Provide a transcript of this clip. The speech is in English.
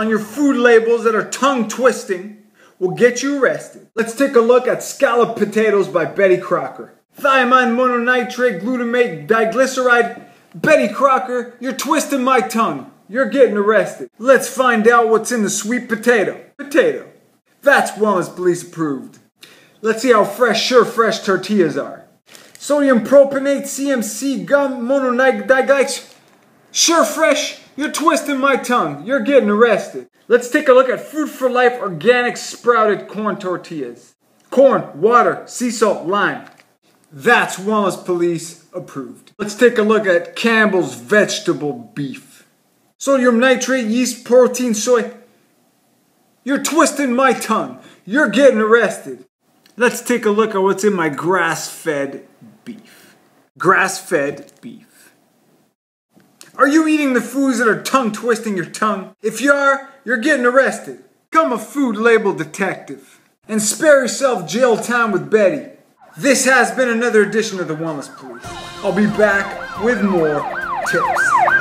on your food labels that are tongue twisting will get you arrested. Let's take a look at scalloped potatoes by Betty Crocker. Thiamine mononitrate glutamate diglyceride. Betty Crocker, you're twisting my tongue. You're getting arrested. Let's find out what's in the sweet potato. Potato. That's Wellness Police approved. Let's see how fresh, sure fresh tortillas are. Sodium propionate, CMC, gum, mononitrate, sure fresh. You're twisting my tongue. You're getting arrested. Let's take a look at Food for Life organic sprouted corn tortillas. Corn, water, sea salt, lime. That's Wellness Police approved. Let's take a look at Campbell's vegetable beef. Sodium nitrate, yeast, protein, soy. You're twisting my tongue. You're getting arrested. Let's take a look at what's in my grass fed beef. Grass fed beef. Are you eating the foods that are tongue twisting your tongue? If you are, you're getting arrested. Become a food label detective and spare yourself jail time with Betty. This has been another edition of the Wellness Police. I'll be back with more tips.